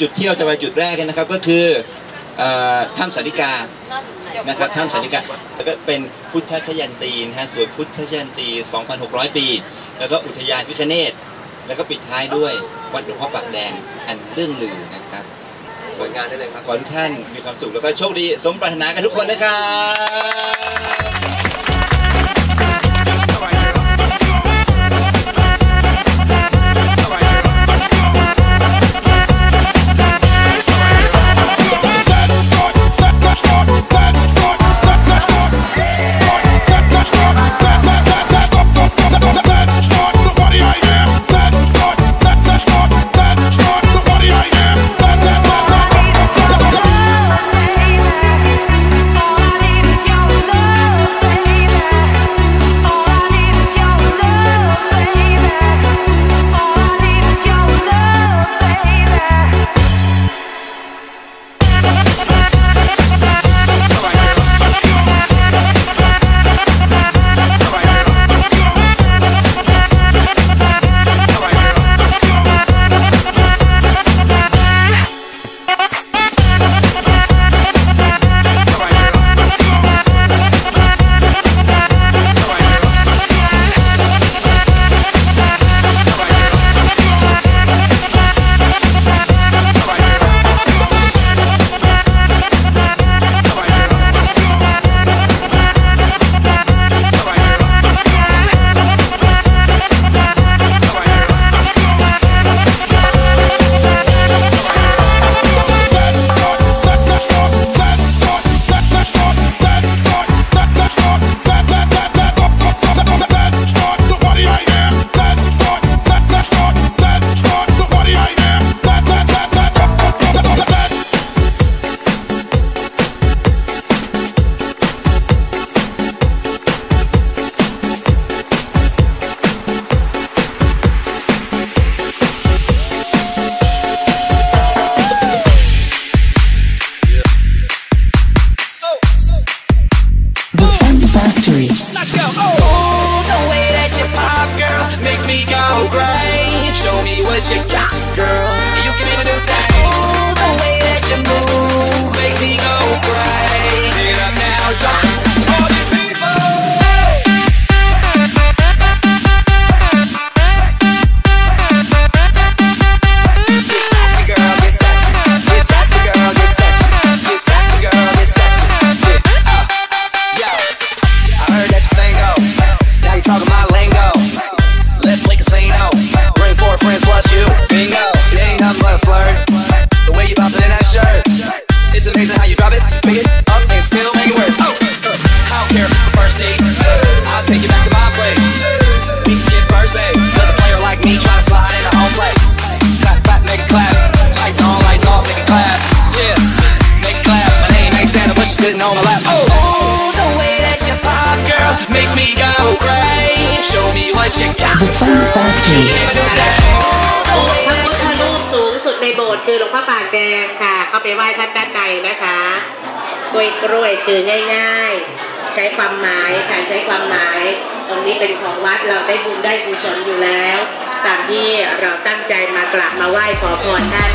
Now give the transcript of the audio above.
จุดที่เราจะไปจุดแรกกันนะครับก็คือเอ่อถ้ำสาริกานะครับถ้ำสาริกาแล้วก็เป็นพุทธชยันตีนะฮะสวนพุทธชยันตี 2,600 ปี แล้วก็อุทยานพิคเนตแล้วก็ปิดท้ายด้วยวัดหลวงพ่อปากแดงอันเรื่องลือนะครับสวยงานได้เลยครับขอให้ทุกท่านมีความสุขแล้วก็โชคดีสมปรารถนากันทุกคนนะครับ Factory. Ooh, the way that you pop, girl, makes me go crazy. Show me what you got, girl. my life. The Fun. Factory. พระพุทธรูปสูงสุดในโบสถ์คือหลวงพ่อปากแดงค่ะ เข้าไปไหว้ท่านด้านในนะคะกล้วยกล้วยคือง่าย ๆ ใช้ความหมายค่ะใช้ความหมาย ตรงนี้เป็นของวัดเราได้บุญได้กุศลอยู่แล้ว ตามที่เราตั้งใจมากราบมาไหว้ขอพรท่าน